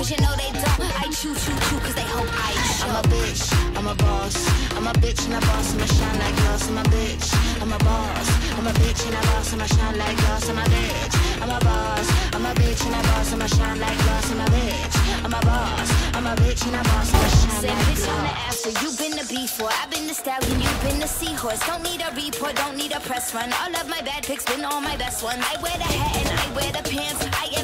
Cause you know they don't. I chew, chew, chew cause they hope I I'm a bitch, I'm a boss. I'm a bitch and a boss, I'ma shine like glass. I'm a bitch, I'm a boss. I'm a bitch and a boss, I'ma shine like glass. I'm a bitch, I'm a boss. I'm a bitch and a boss, I'ma shine like glass. I'm a bitch, I'm a boss. I'm a bitch and a boss, I'ma shine Say like bitch on the glass. after, you been the before. I've been the stallion, you've been the seahorse. Don't need a report, don't need a press run. All of my bad pics been all my best ones. I wear the hat and I wear the pants. I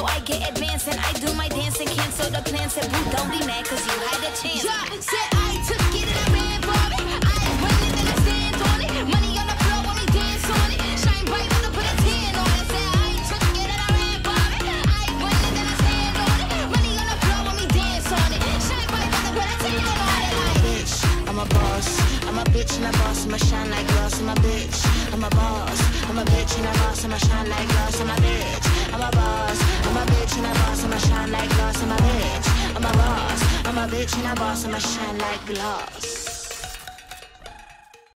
so I get advanced. And I do my dance and cancel the plans. Said, boo, don't be mad, cause you had a chance. Yeah, said I took it and I ran for it. I ain't running and I stand on it. Money on the floor when we dance on it. Shine bright when I put a 10 on it. Said I took it and I ran for it. I ain't running and I stand on it. Money on the floor when we dance on it. Shine bright when I put a 10 on it. Like, bitch, I'm a boss. I'm a bitch and a boss, I'ma shine like glass. I'm a bitch, I'm a boss. I'm a bitch and a boss, I'ma shine like glass. I'm a bitch, I'm a boss. I'm a bitch, I'm a boss. I'm a bitch and a boss, I'ma shine like glass.